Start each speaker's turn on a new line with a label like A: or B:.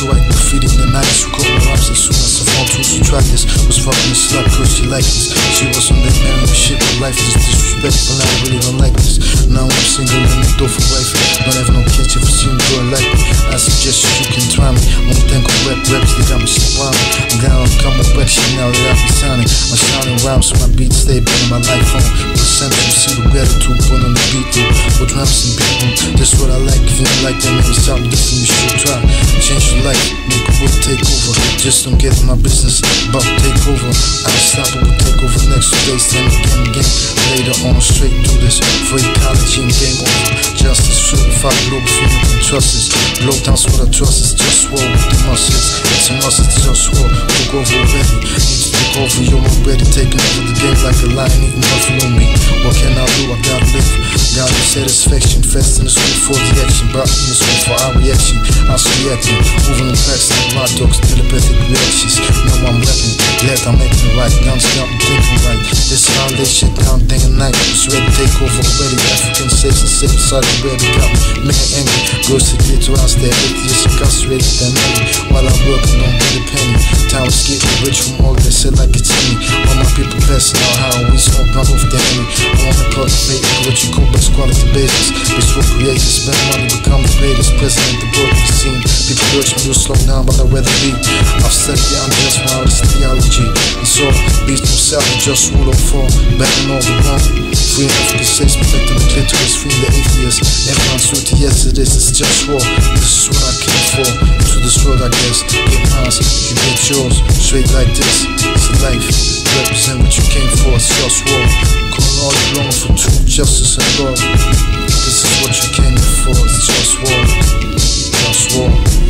A: So I graffiti in the nights, who caught my raps as soon as I found tools to try this. Was fucking a slut, cause she liked this. She was on that man with shit, but life is disrespectful, I really don't like this. Now I'm single and I'm for wife. Don't have no kids if you see me girl like me. I suggest you can try me. Won't think of rap raps, they got me squirming. I'm down, come on back, shit now that I be signing. My shining rhymes, so my beats stay in my life on. Center, you see the gratitude, put on the beat through. With drums and beat, that's what I like. You don't like that, maybe something different you should try. Change your life, make a world take over. Just don't get in my business, about take over. Unstoppable take over next day, stand again, again. Later on, straight do this. For ecology and game over. Justice, certified global freedom and trust is. Blow down what I trust is just war with the muscles. It's a must, it's just war. Took over already. Need to take over, you're already taking over the game like a lion eating buffalo meat. What can I do? I gotta live. Got no satisfaction, fast in the school for the action. Brought in the school for our reaction. I was reacting, moving packs like my dogs, telepathic reactions. Now I'm rapping, glad I'm making it right. Down, down, thinking right. This how this shit down and night. To take over already. African safe and ready got me. Man angry, girls to get to us there. Atheists incarcerated than money. While I'm working on the penny. Time is getting rich from all this shit like it's me. All my people passing out how we smoke not off the enemy. I wanna cultivate what you call best quality business. Bitch for creators, spend money, become the greatest. President, the board, the seen. People urge me slow down, but I'd rather be. I've said, yeah, I'm just my theology. And so, beast himself, just rule of four. Backing all the wrong. Free to say, protecting the clitoris, free the atheist. Everyone's with yes, it is, it's just war. This is what I came for. Into this world, I guess. Get mine, you get yours. Straight like this, it's life. Represent what you came for, it's just war. Calling all along for truth, justice, and love. This is what you came for, it's just war. Just war.